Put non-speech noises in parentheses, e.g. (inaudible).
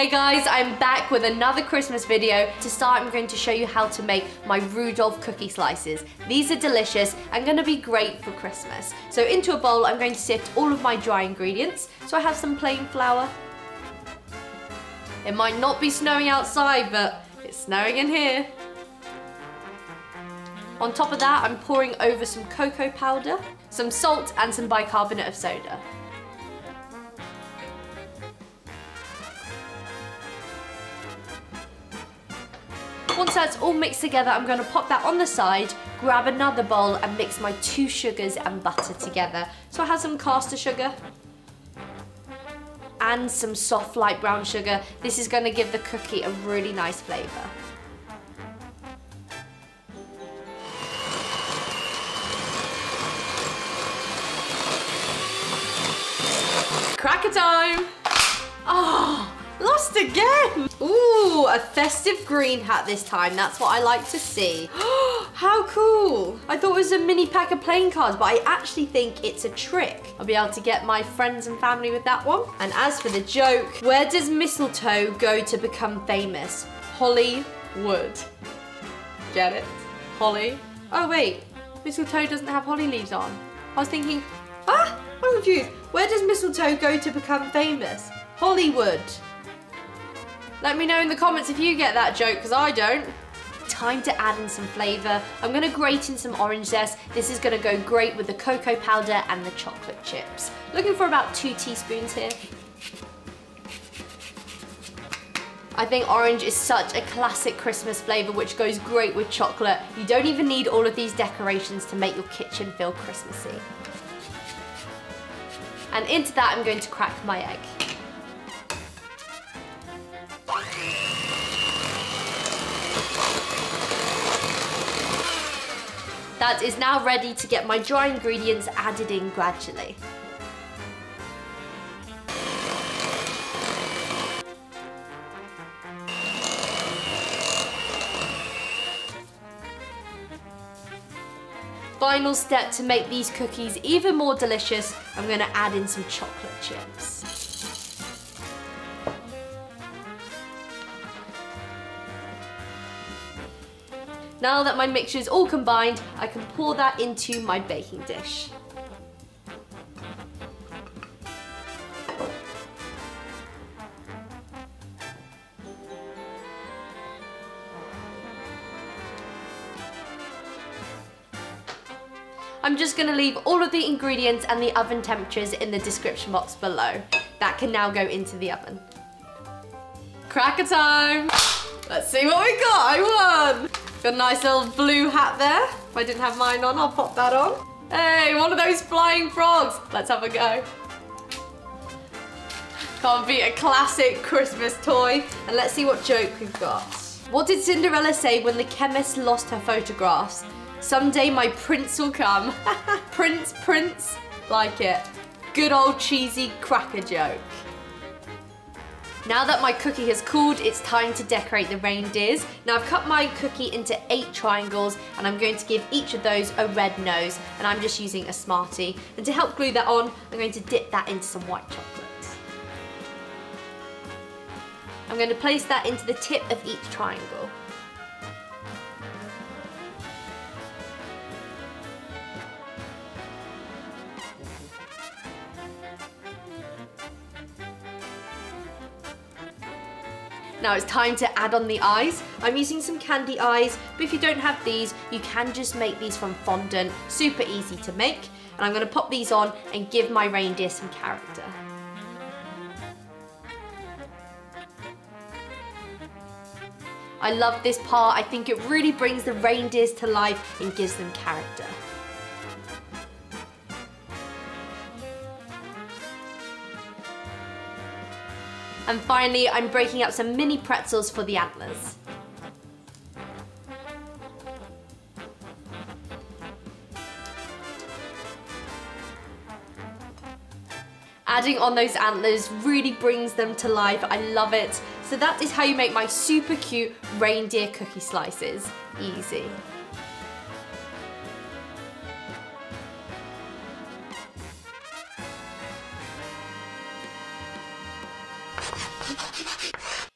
Hey guys, I'm back with another Christmas video. To start, I'm going to show you how to make my Rudolph cookie slices. These are delicious and gonna be great for Christmas. So into a bowl, I'm going to sift all of my dry ingredients. So I have some plain flour. It might not be snowing outside, but it's snowing in here. On top of that, I'm pouring over some cocoa powder, some salt and some bicarbonate of soda. Once that's all mixed together, I'm gonna pop that on the side, grab another bowl and mix my two sugars and butter together. So I have some caster sugar and some soft light brown sugar. This is gonna give the cookie a really nice flavor. Cracker time! Oh, lost again! Ooh, a festive green hat this time. That's what I like to see. (gasps) How cool! I thought it was a mini pack of playing cards, but I actually think it's a trick. I'll be able to get my friends and family with that one. And as for the joke, where does mistletoe go to become famous? Hollywood. Get it? Holly. Oh wait, mistletoe doesn't have holly leaves on. I was thinking, ah, I'm confused. Where does mistletoe go to become famous? Hollywood. Let me know in the comments if you get that joke, because I don't. Time to add in some flavour. I'm going to grate in some orange zest. This is going to go great with the cocoa powder and the chocolate chips. Looking for about two teaspoons here. I think orange is such a classic Christmas flavour which goes great with chocolate. You don't even need all of these decorations to make your kitchen feel Christmassy. And into that I'm going to crack my egg. That is now ready to get my dry ingredients added in gradually. Final step to make these cookies even more delicious, I'm gonna add in some chocolate chips. Now that my mixture is all combined, I can pour that into my baking dish. I'm just gonna leave all of the ingredients and the oven temperatures in the description box below. That can now go into the oven. Cracker time! Let's see what we got, I won! Got a nice little blue hat there. If I didn't have mine on, I'll pop that on. Hey, one of those flying frogs. Let's have a go. Can't beat a classic Christmas toy. And let's see what joke we've got. What did Cinderella say when the chemist lost her photographs? Someday my prince will come. (laughs) prince, prince, like it. Good old cheesy cracker joke. Now that my cookie has cooled, it's time to decorate the reindeers. Now I've cut my cookie into eight triangles and I'm going to give each of those a red nose and I'm just using a Smartie. And to help glue that on, I'm going to dip that into some white chocolate. I'm going to place that into the tip of each triangle. Now it's time to add on the eyes. I'm using some candy eyes, but if you don't have these, you can just make these from fondant. Super easy to make. And I'm gonna pop these on and give my reindeer some character. I love this part. I think it really brings the reindeers to life and gives them character. And finally, I'm breaking up some mini pretzels for the antlers. Adding on those antlers really brings them to life. I love it. So that is how you make my super cute reindeer cookie slices. Easy. ハハハハ!